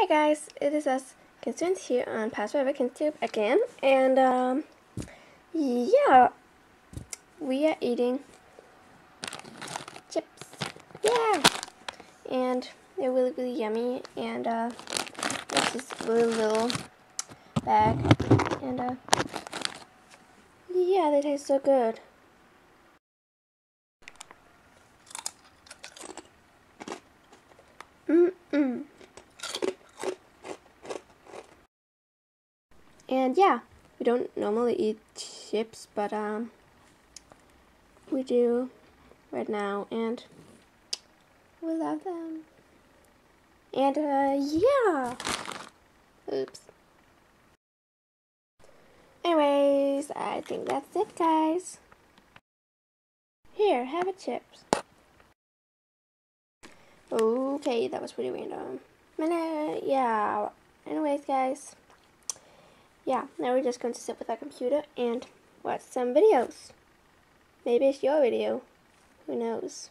Hey guys, it is us, KinzTwinz here on Password Tube again, and um, yeah, we are eating chips, yeah, and they're really really yummy, and uh, it's this really little bag, and uh, yeah, they taste so good. Mm-mm. And yeah, we don't normally eat chips, but um, we do right now, and we love them. And uh, yeah. Oops. Anyways, I think that's it, guys. Here, have a chips. Okay, that was pretty random. Minute, yeah. Anyways, guys yeah, now we're just going to sit with our computer and watch some videos. Maybe it's your video. Who knows?